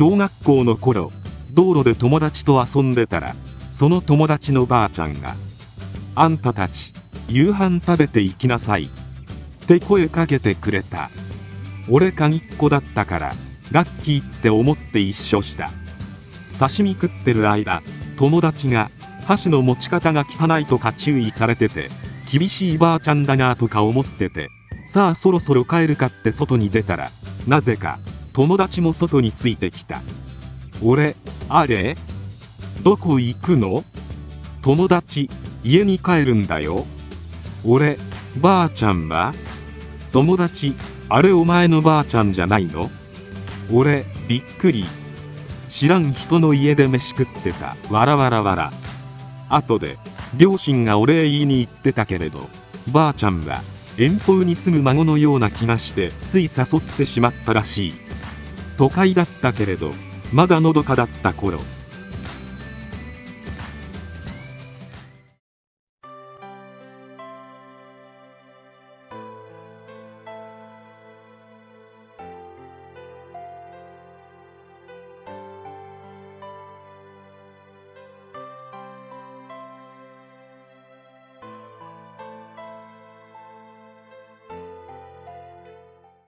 小学校の頃道路で友達と遊んでたらその友達のばあちゃんが「あんたたち夕飯食べて行きなさい」って声かけてくれた俺鍵っ子だったからラッキーって思って一緒した刺身食ってる間友達が箸の持ち方が汚いとか注意されてて厳しいばあちゃんだなとか思っててさあそろそろ帰るかって外に出たらなぜか友達も外についてきた。俺あれ？どこ行くの？友達家に帰るんだよ。俺ばあちゃんは？友達あれお前のばあちゃんじゃないの？俺びっくり。知らん人の家で飯食ってた。わらわらわら。後で両親がお礼言いに行ってたけれどばあちゃんは遠方に住む孫のような気がしてつい誘ってしまったらしい。都会だったけれどまだのどかだった頃